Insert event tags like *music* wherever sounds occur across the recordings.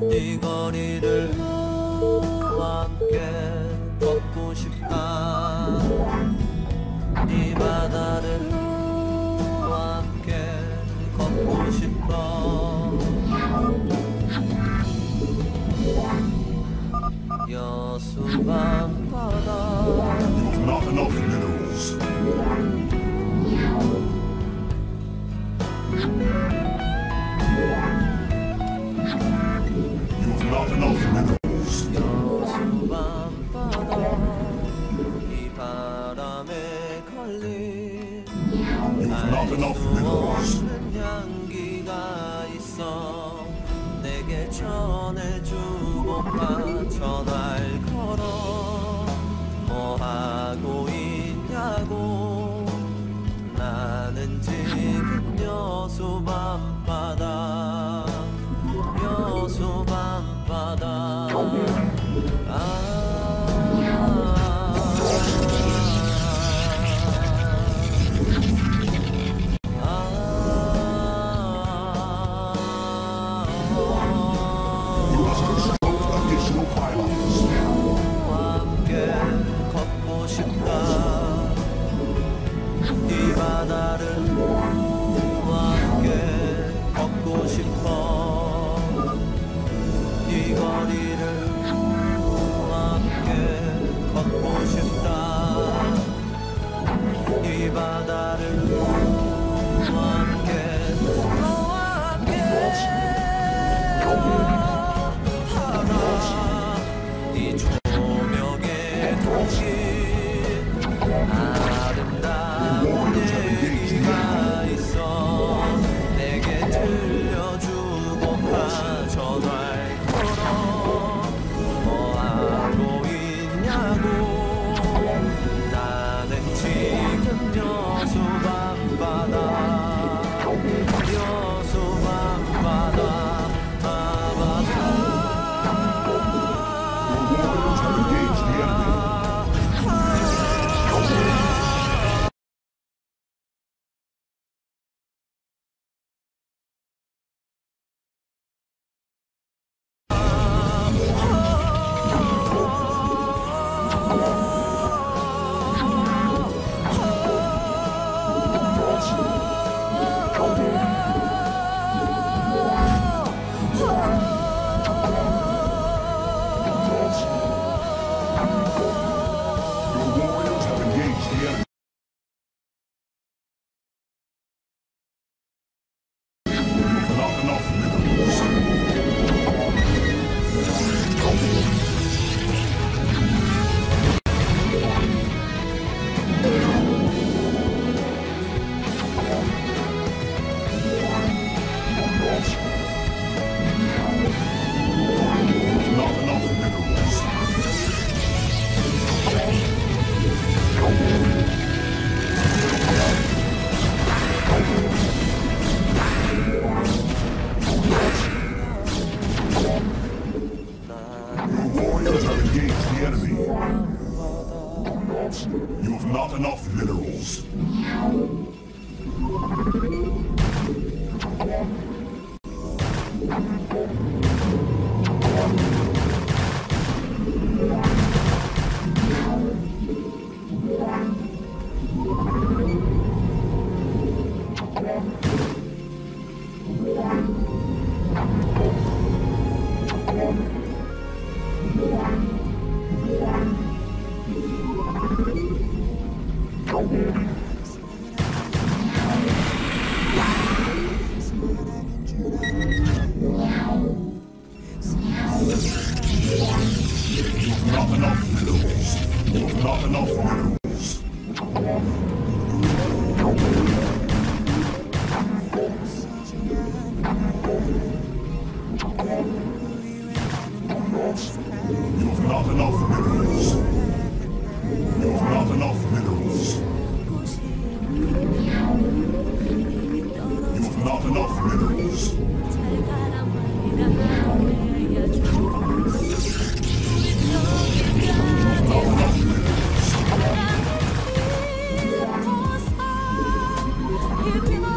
이 네 거리를 너와 함께 걷고 싶다 이 네 바다를 너와 함께 걷고 싶어 여수밤 바다 Not enough minerals. *laughs* You've not Enough memories. 嗯。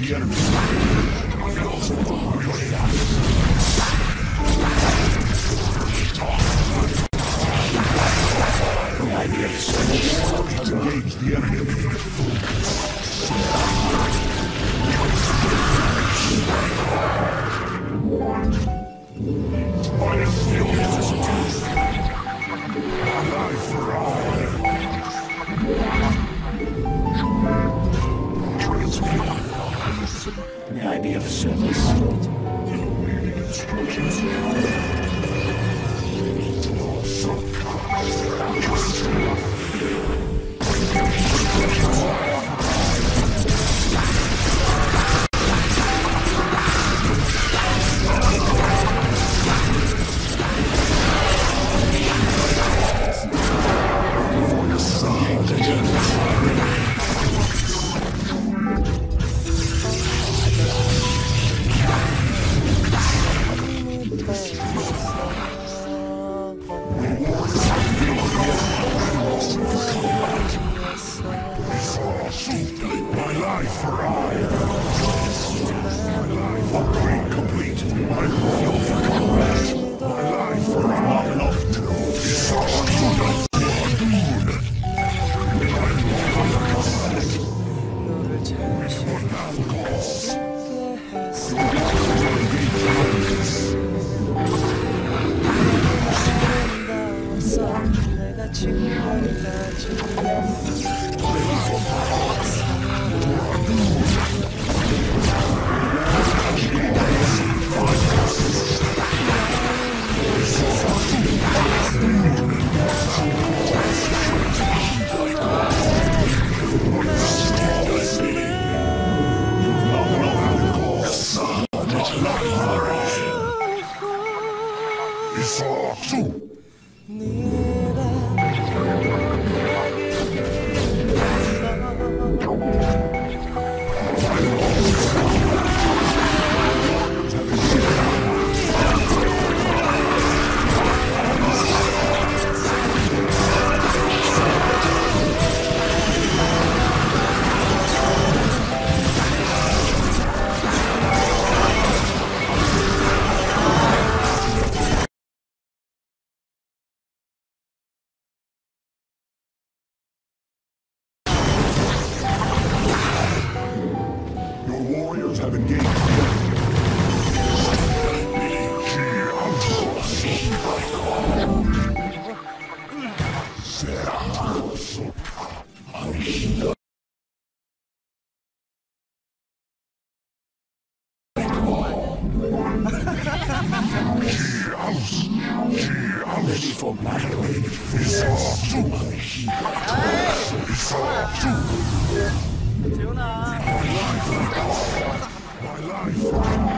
the enemy. vengeance. será ainda. Ready for battle. It's off to It's off to My life. My life.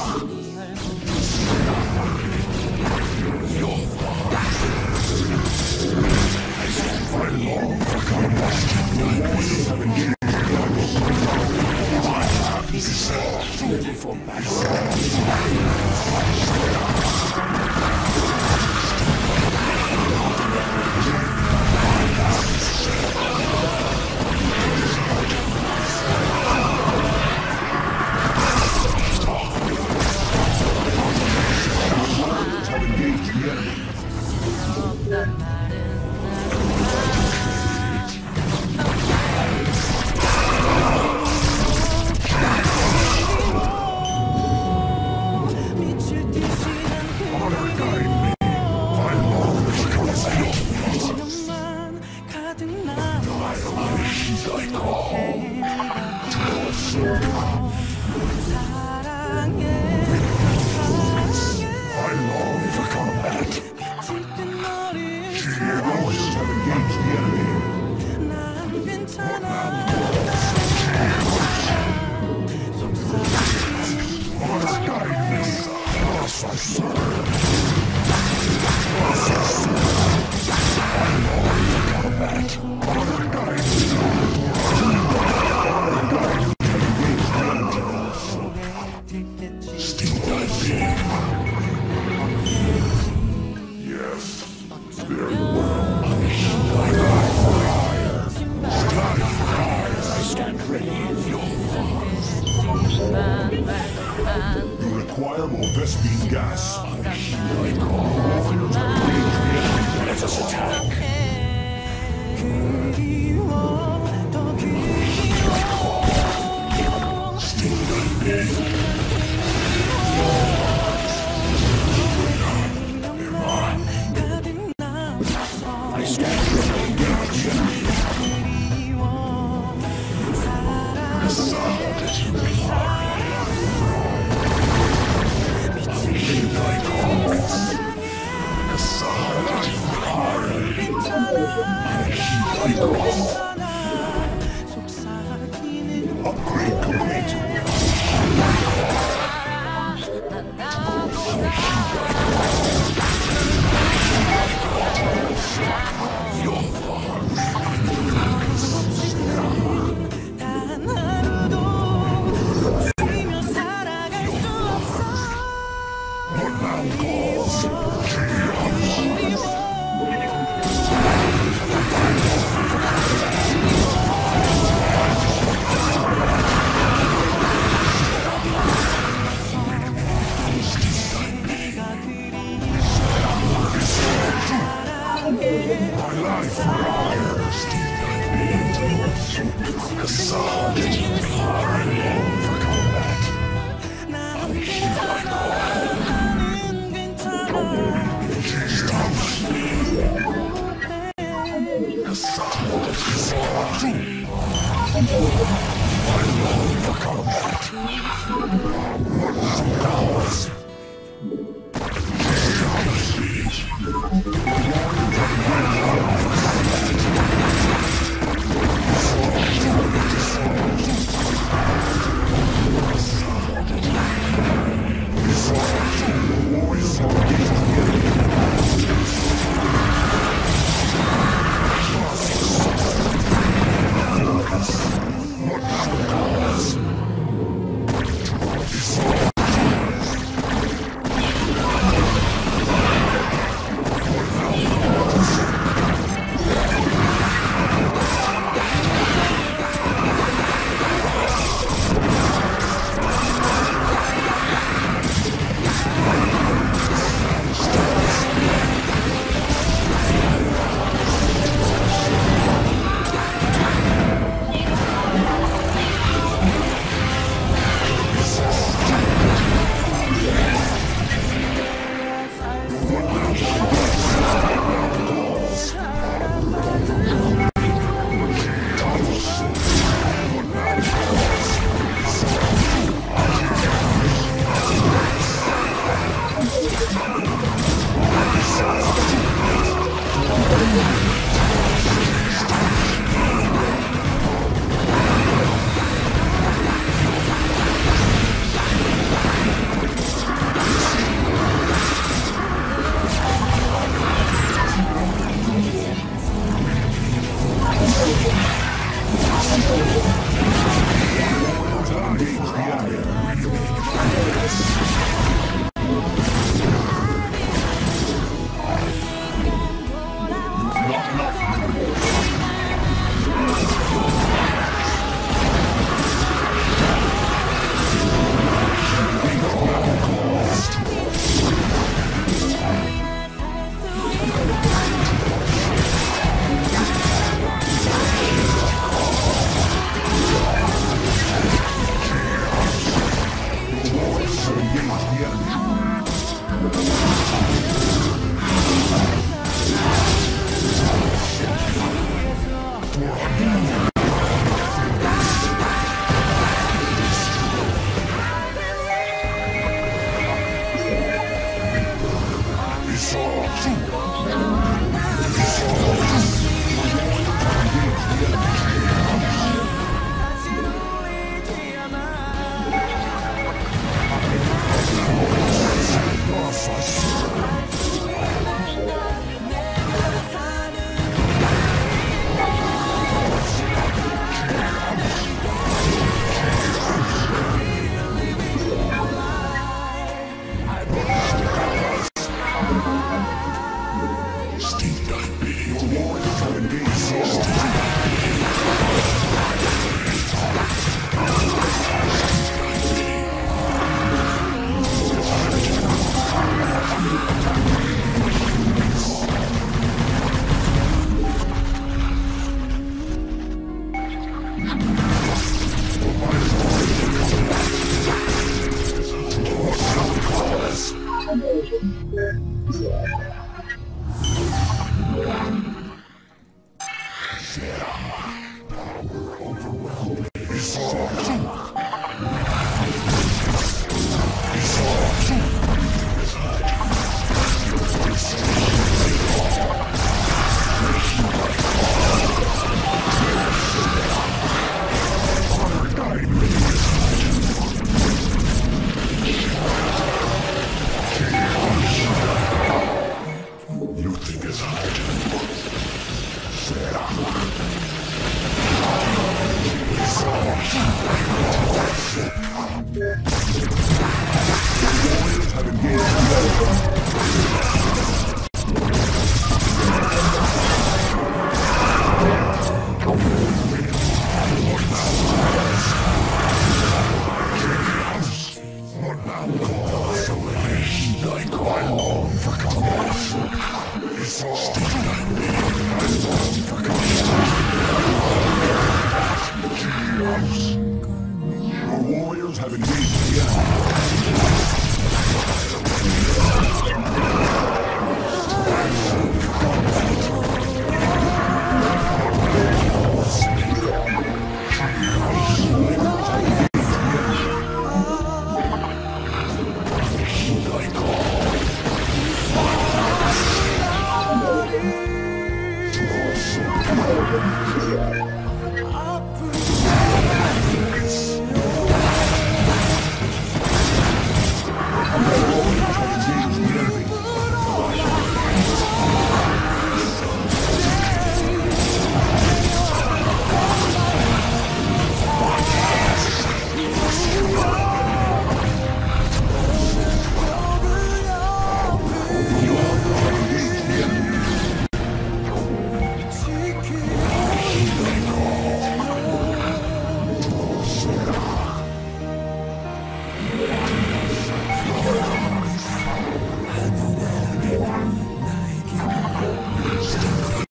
for battle.